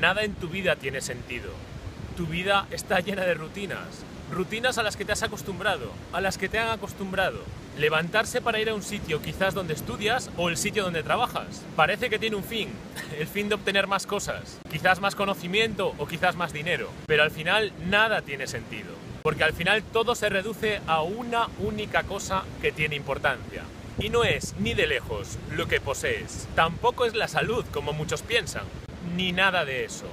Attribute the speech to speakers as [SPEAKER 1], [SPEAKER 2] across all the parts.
[SPEAKER 1] Nada en tu vida tiene sentido. Tu vida está llena de rutinas. Rutinas a las que te has acostumbrado, a las que te han acostumbrado. Levantarse para ir a un sitio quizás donde estudias o el sitio donde trabajas. Parece que tiene un fin, el fin de obtener más cosas, quizás más conocimiento o quizás más dinero. Pero al final nada tiene sentido. Porque al final todo se reduce a una única cosa que tiene importancia. Y no es ni de lejos lo que posees. Tampoco es la salud como muchos piensan. Ni nada de eso.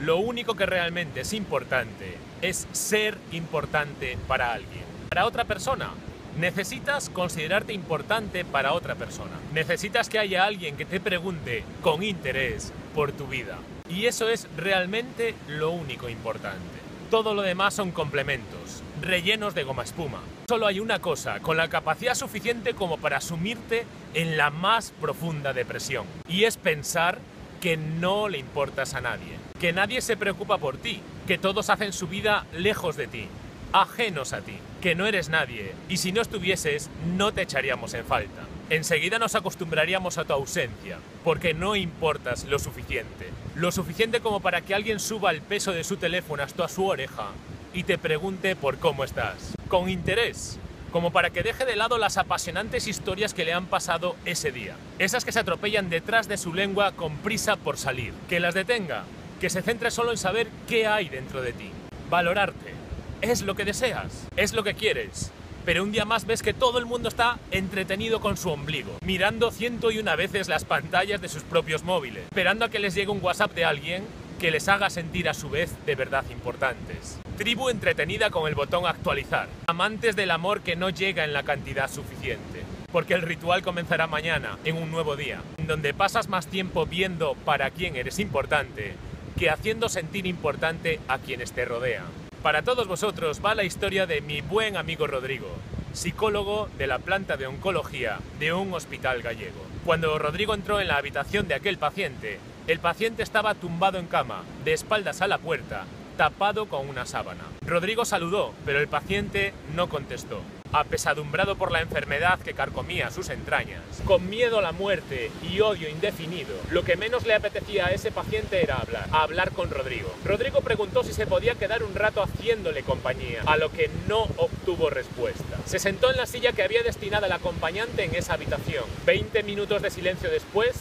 [SPEAKER 1] Lo único que realmente es importante es ser importante para alguien. Para otra persona. Necesitas considerarte importante para otra persona. Necesitas que haya alguien que te pregunte con interés por tu vida. Y eso es realmente lo único importante. Todo lo demás son complementos, rellenos de goma espuma. Solo hay una cosa, con la capacidad suficiente como para sumirte en la más profunda depresión. Y es pensar que no le importas a nadie, que nadie se preocupa por ti, que todos hacen su vida lejos de ti, ajenos a ti, que no eres nadie y si no estuvieses no te echaríamos en falta. Enseguida nos acostumbraríamos a tu ausencia, porque no importas lo suficiente. Lo suficiente como para que alguien suba el peso de su teléfono hasta su oreja y te pregunte por cómo estás. Con interés, como para que deje de lado las apasionantes historias que le han pasado ese día. Esas que se atropellan detrás de su lengua con prisa por salir. Que las detenga, que se centre solo en saber qué hay dentro de ti. Valorarte. Es lo que deseas, es lo que quieres, pero un día más ves que todo el mundo está entretenido con su ombligo, mirando ciento y una veces las pantallas de sus propios móviles, esperando a que les llegue un WhatsApp de alguien que les haga sentir a su vez de verdad importantes. Tribu entretenida con el botón actualizar, amantes del amor que no llega en la cantidad suficiente. Porque el ritual comenzará mañana, en un nuevo día, donde pasas más tiempo viendo para quién eres importante que haciendo sentir importante a quienes te rodean. Para todos vosotros va la historia de mi buen amigo Rodrigo, psicólogo de la planta de oncología de un hospital gallego. Cuando Rodrigo entró en la habitación de aquel paciente, el paciente estaba tumbado en cama, de espaldas a la puerta, tapado con una sábana. Rodrigo saludó, pero el paciente no contestó. Apesadumbrado por la enfermedad que carcomía sus entrañas, con miedo a la muerte y odio indefinido, lo que menos le apetecía a ese paciente era hablar, hablar con Rodrigo. Rodrigo preguntó si se podía quedar un rato haciéndole compañía, a lo que no obtuvo respuesta. Se sentó en la silla que había destinado al acompañante en esa habitación. Veinte minutos de silencio después,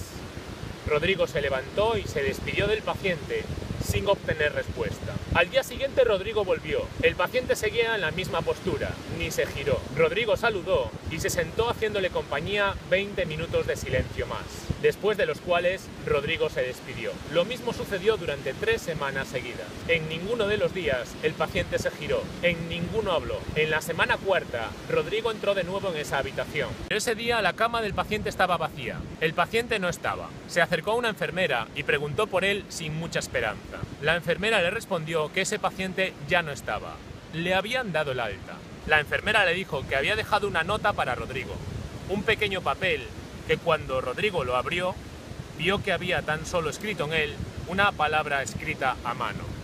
[SPEAKER 1] Rodrigo se levantó y se despidió del paciente sin obtener respuesta. Al día siguiente Rodrigo volvió. El paciente seguía en la misma postura, ni se giró. Rodrigo saludó y se sentó haciéndole compañía 20 minutos de silencio más, después de los cuales Rodrigo se despidió. Lo mismo sucedió durante tres semanas seguidas. En ninguno de los días el paciente se giró, en ninguno habló. En la semana cuarta, Rodrigo entró de nuevo en esa habitación. ese día la cama del paciente estaba vacía. El paciente no estaba. Se acercó a una enfermera y preguntó por él sin mucha esperanza. La enfermera le respondió que ese paciente ya no estaba. Le habían dado el alta. La enfermera le dijo que había dejado una nota para Rodrigo. Un pequeño papel que cuando Rodrigo lo abrió, vio que había tan solo escrito en él una palabra escrita a mano.